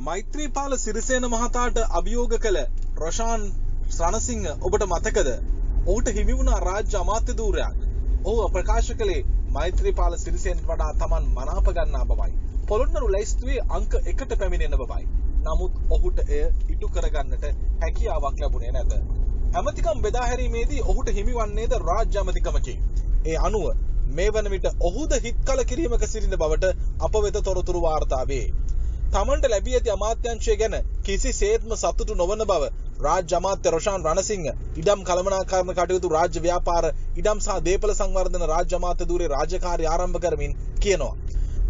මෛත්‍රීපාල සිරිසේන මහතාට අභියෝග කළ රොෂාන් රණසිංහ ඔබට මතකද? ඔහුට හිමි වුණා රාජ්‍ය අමාත්‍ය ධූරයක්. ඔහු ප්‍රකාශ කළේ මෛත්‍රීපාල සිරිසේනට වඩා Taman මනාප ගන්නා බවයි. පොළොන්නරු ලැයිස්තුවේ අංක 1ට පැමිණෙන බවයි. නමුත් ඔහුට එය ඉටු කරගන්නට හැකියාවක් ලැබුණේ නැත. ඇමතිකම් බෙදා හැරීමේදී ඔහුට හිමි වන්නේද රාජ්‍ය ඇමතිකමකි. ඒ අනුව මේ වන විට ඔහුද හිත් කල කිරීමක සිටින බවට අප වෙත තොරතුරු වාර්තා වේ. තමන්ට ලැබී ඇති අමාත්‍යංශය ගැන කිසිසේත්ම සතුටු නොවන බව රාජ්‍ය අමාත්‍ය රොෂාන් රණසිංහ ඉඩම් කළමනාකරණ කටයුතු රාජ්‍ය ව්‍යාපාර ඉඩම් සහ දේපල සංවර්ධන රාජ්‍ය අමාත්‍ය ධූරේ රාජකාරී ආරම්භ කරමින් කියනවා.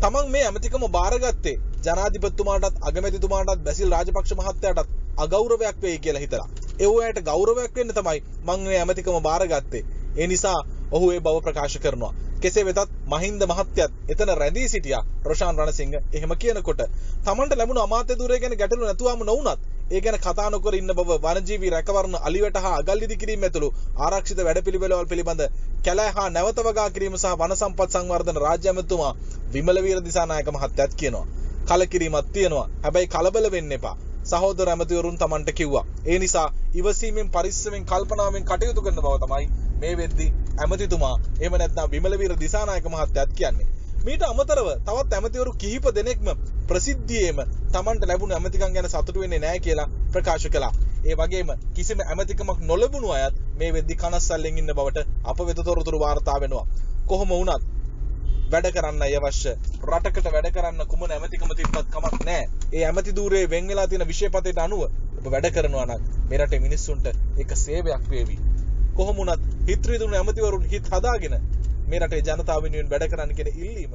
තමන් මේ ඇමතිකම බාරගත්තේ ජනාධිපතිතුමාටත් අගමැතිතුමාටත් බැසිල් රාජපක්ෂ මහත්තයාටත් අගෞරවයක් වෙයි කියලා හිතලා. ඒ වුණාට ගෞරවයක් වෙන්න තමයි මම මේ ඇමතිකම බාරගත්තේ. ඒ නිසා ඔහු ඒ බව ප්‍රකාශ කරනවා. කෙසේ වෙතත් මහින්ද මහත්තයත් එතන රැඳී සිටියා රොෂාන් රණසිංහ එහෙම කියනකොට තමන්ට ලැබුණු අමාත්‍ය ධූරය ගැන ගැටලු නැතුවම නොවුනත් ඒ ගැන කතා නොකර ඉන්න බව වනජීවි රැකවරණ අලිවට හා අගල් ඉදි කිරීම ඇතුළු ආරක්ෂිත වැඩපිළිවෙළවල් පිළිබඳ කැලෑ හා නැවත වගා කිරීම සහ වන සම්පත් සංවර්ධන රාජ්‍ය ඇමතුමා විමල වීර දිසානායක මහත්තයත් කියනවා. කලකිරීමක් තියෙනවා. හැබැයි කලබල වෙන්න එපා. සහෝදර ඇමතිවරුන් Tamanට කිව්වා. ඒ නිසා ඉවසීමෙන් පරිස්සමෙන් කල්පනාවෙන් කටයුතු කරන බව තමයි මේ වෙද්දි ඇමතිතුමා එහෙම නැත්නම් විමලවීර දිසානායක මහත්තයාත් කියන්නේ. මීට අමතරව තවත් ඇමතිවරු කිහිප දෙනෙක්ම ප්‍රසිද්ධියේම Tamanට ලැබුණු ඇමතිකම් ගැන සතුටු වෙන්නේ නැහැ කියලා ප්‍රකාශ කළා. ඒ වගේම කිසිම ඇමතිකමක් නොලැබුණු අයත් මේ වෙද්දි කනස්සල්ලෙන් ඉන්න බවට අප වෙත තොරතුරු වාර්තා වෙනවා. කොහොම වුණත් වැඩ කරන්න අවශ්‍ය රටකට වැඩ කරන්න කුමන ඇමතිකම තිබ්බත් කමක් නැහැ. ඒ ඇමති ධූරයේ වෙන් වෙලා තියෙන විෂයපතේට අනුව ඔබ වැඩ කරනවා නම් මේ රටේ මිනිස්සුන්ට ඒක සේවයක් වේවි. කොහොම වුණත් හිත රිදුණු ඇමතිවරුන් හිත හදාගෙන මේ රටේ ජනතාව වෙනුවෙන් වැඩ කරන්න කියන ඉල්ලීම